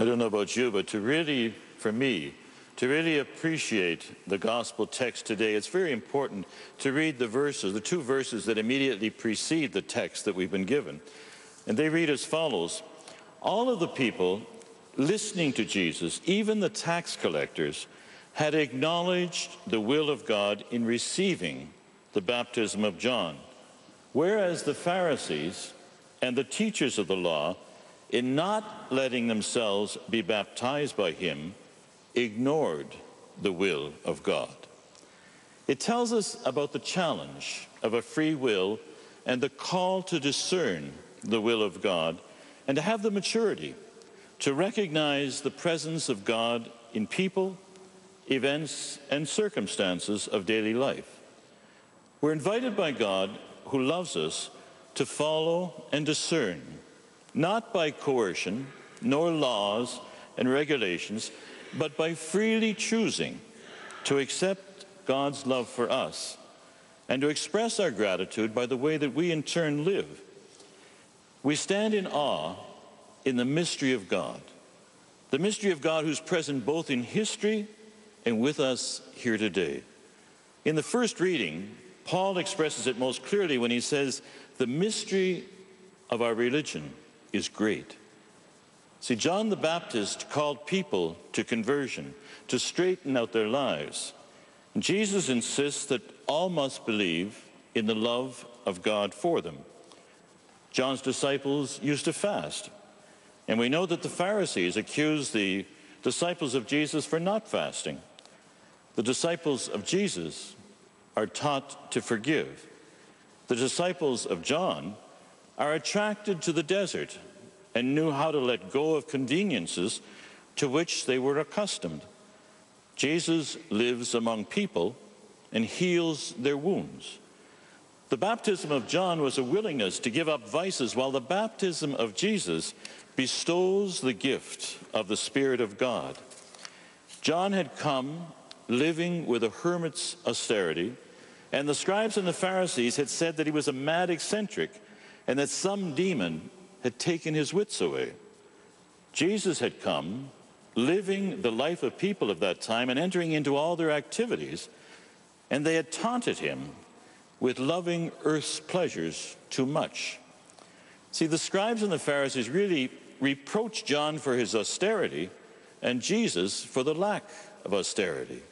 I don't know about you, but to really, for me, to really appreciate the gospel text today, it's very important to read the verses, the two verses that immediately precede the text that we've been given. And they read as follows All of the people listening to Jesus, even the tax collectors, had acknowledged the will of God in receiving the baptism of John, whereas the Pharisees and the teachers of the law, in not letting themselves be baptized by him, ignored the will of God. It tells us about the challenge of a free will and the call to discern the will of God and to have the maturity to recognize the presence of God in people, events, and circumstances of daily life. We're invited by God, who loves us, to follow and discern, not by coercion, nor laws and regulations, but by freely choosing to accept God's love for us and to express our gratitude by the way that we in turn live. We stand in awe in the mystery of God, the mystery of God who's present both in history and with us here today. In the first reading, Paul expresses it most clearly when he says, The mystery of our religion is great. See, John the Baptist called people to conversion, to straighten out their lives. And Jesus insists that all must believe in the love of God for them. John's disciples used to fast. And we know that the Pharisees accused the disciples of Jesus for not fasting. The disciples of Jesus are taught to forgive. The disciples of John are attracted to the desert and knew how to let go of conveniences to which they were accustomed. Jesus lives among people and heals their wounds. The baptism of John was a willingness to give up vices, while the baptism of Jesus bestows the gift of the Spirit of God. John had come living with a hermit's austerity, and the scribes and the Pharisees had said that he was a mad eccentric and that some demon had taken his wits away. Jesus had come, living the life of people of that time and entering into all their activities, and they had taunted him with loving earth's pleasures too much. See, the scribes and the Pharisees really reproached John for his austerity and Jesus for the lack of austerity.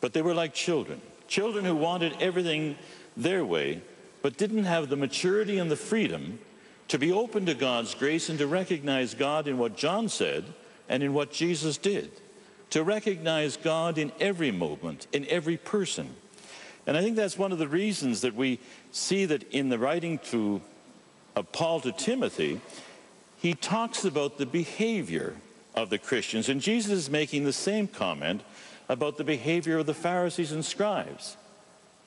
But they were like children, children who wanted everything their way, but didn't have the maturity and the freedom to be open to God's grace and to recognize God in what John said and in what Jesus did, to recognize God in every moment, in every person. And I think that's one of the reasons that we see that in the writing to Paul to Timothy, he talks about the behavior of the Christians. And Jesus is making the same comment about the behavior of the Pharisees and scribes.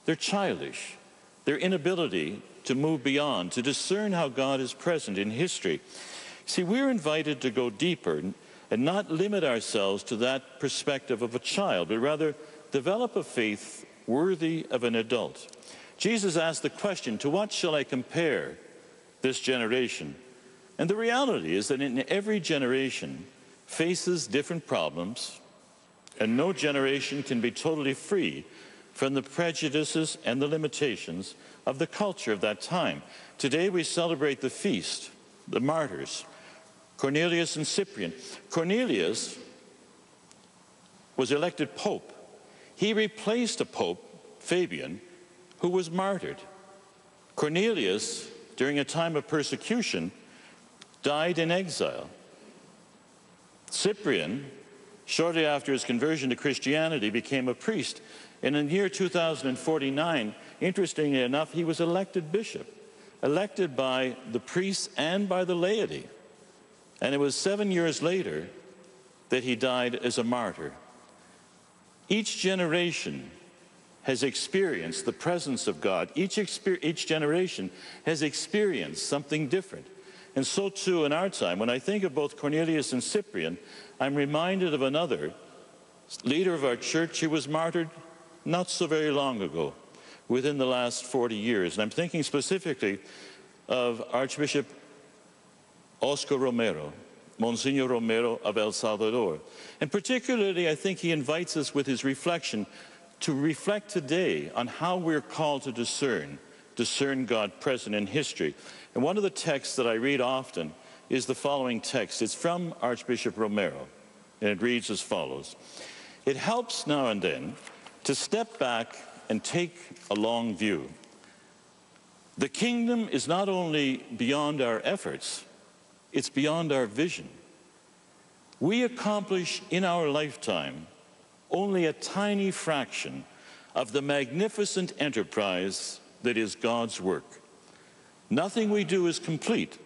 They're childish. Their inability to move beyond, to discern how God is present in history. See, we're invited to go deeper and not limit ourselves to that perspective of a child, but rather develop a faith worthy of an adult. Jesus asked the question, To what shall I compare this generation? And the reality is that in every generation faces different problems, and no generation can be totally free from the prejudices and the limitations of the culture of that time. Today we celebrate the feast, the martyrs, Cornelius and Cyprian. Cornelius was elected pope. He replaced a pope, Fabian, who was martyred. Cornelius, during a time of persecution, died in exile. Cyprian, shortly after his conversion to Christianity, became a priest. And in the year 2049, Interestingly enough, he was elected bishop, elected by the priests and by the laity. And it was seven years later that he died as a martyr. Each generation has experienced the presence of God. Each, each generation has experienced something different. And so too in our time. When I think of both Cornelius and Cyprian, I'm reminded of another leader of our church who was martyred not so very long ago within the last 40 years. And I'm thinking specifically of Archbishop Oscar Romero Monsignor Romero of El Salvador. And particularly, I think he invites us with his reflection to reflect today on how we're called to discern, discern God present in history. And one of the texts that I read often is the following text. It's from Archbishop Romero, and it reads as follows It helps now and then to step back and take a long view. The kingdom is not only beyond our efforts, it's beyond our vision. We accomplish in our lifetime only a tiny fraction of the magnificent enterprise that is God's work. Nothing we do is complete,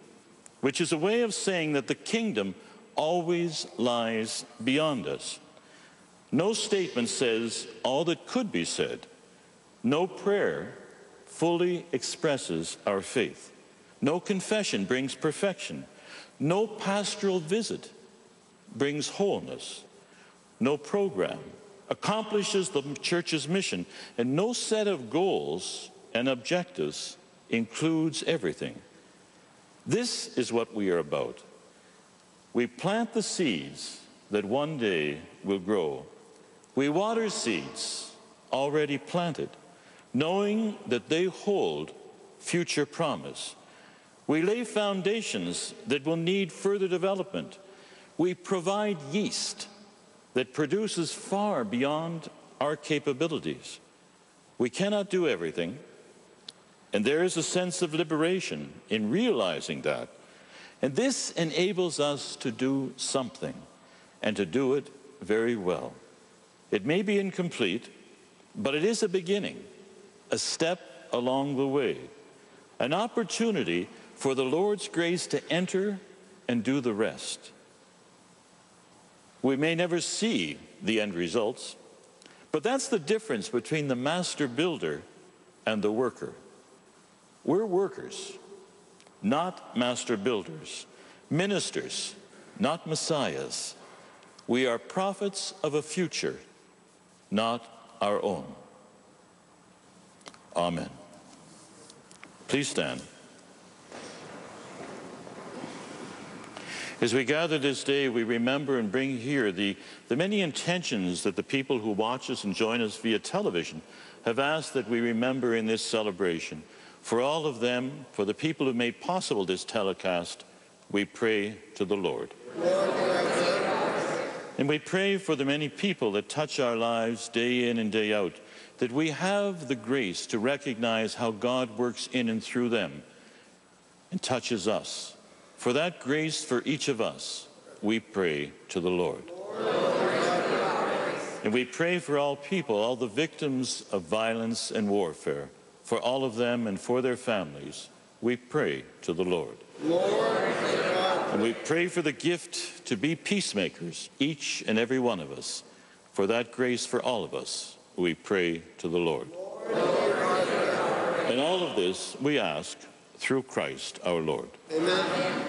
which is a way of saying that the kingdom always lies beyond us. No statement says all that could be said. No prayer fully expresses our faith. No confession brings perfection. No pastoral visit brings wholeness. No program accomplishes the church's mission. And no set of goals and objectives includes everything. This is what we are about. We plant the seeds that one day will grow. We water seeds already planted, knowing that they hold future promise. We lay foundations that will need further development. We provide yeast that produces far beyond our capabilities. We cannot do everything, and there is a sense of liberation in realizing that. And this enables us to do something and to do it very well. It may be incomplete, but it is a beginning, a step along the way, an opportunity for the Lord's grace to enter and do the rest. We may never see the end results, but that's the difference between the master builder and the worker. We're workers, not master builders, ministers, not messiahs. We are prophets of a future, not our own. Amen. Please stand. As we gather this day, we remember and bring here the, the many intentions that the people who watch us and join us via television have asked that we remember in this celebration. For all of them, for the people who made possible this telecast, we pray to the Lord. And we pray for the many people that touch our lives day in and day out, that we have the grace to recognize how God works in and through them and touches us. For that grace for each of us, we pray to the Lord. And we pray for all people, all the victims of violence and warfare, for all of them and for their families, we pray to the Lord. Lord and we pray for the gift to be peacemakers, each and every one of us. For that grace for all of us, we pray to the Lord. Lord and all of this we ask through Christ our Lord. Amen.